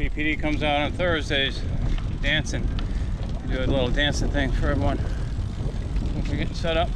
BPD comes out on Thursdays, dancing. Do a little dancing thing for everyone. We're getting set up.